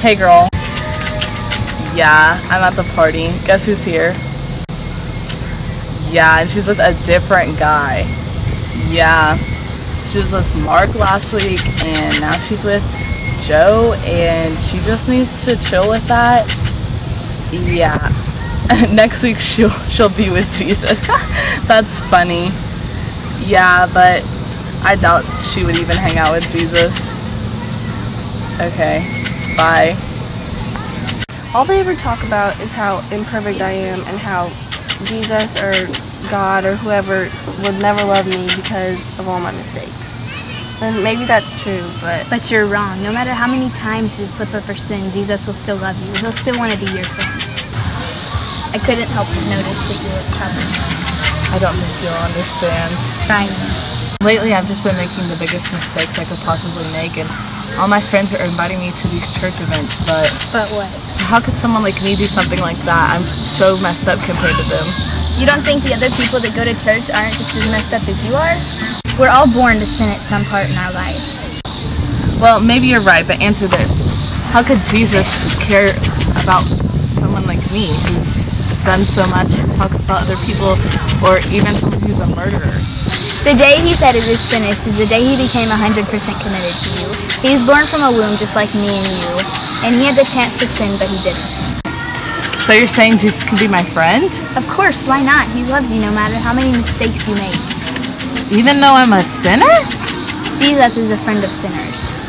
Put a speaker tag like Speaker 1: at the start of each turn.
Speaker 1: Hey girl. Yeah, I'm at the party. Guess who's here? Yeah, and she's with a different guy. Yeah. She was with Mark last week and now she's with Joe and she just needs to chill with that. Yeah. Next week she'll she'll be with Jesus. That's funny. Yeah, but I doubt she would even hang out with Jesus. Okay. Bye.
Speaker 2: All they ever talk about is how imperfect I am and how Jesus or God or whoever would never love me because of all my mistakes. And maybe that's true, but
Speaker 3: But you're wrong. No matter how many times you slip up or sin, Jesus will still love you. He'll still want to be your friend. I couldn't help but notice that you look troubled.
Speaker 1: I don't think you'll understand.
Speaker 3: Try me.
Speaker 1: Lately, I've just been making the biggest mistakes I could possibly make, and all my friends are inviting me to these church events, but
Speaker 3: But what?
Speaker 1: how could someone like me do something like that? I'm so messed up compared to them.
Speaker 3: You don't think the other people that go to church aren't just as messed up as you are? We're all born to sin at some part in our lives.
Speaker 1: Well, maybe you're right, but answer this. How could Jesus care about someone like me who's done so much, who talks about other people, or even someone who's a murderer?
Speaker 3: The day he said it is finished is the day he became 100% committed to you. He was born from a womb just like me and you, and he had the chance to sin, but he didn't.
Speaker 1: So you're saying Jesus can be my friend?
Speaker 3: Of course, why not? He loves you no matter how many mistakes you make.
Speaker 1: Even though I'm a sinner?
Speaker 3: Jesus is a friend of sinners.